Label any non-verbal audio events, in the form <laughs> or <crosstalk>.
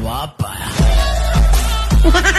guapa. <laughs>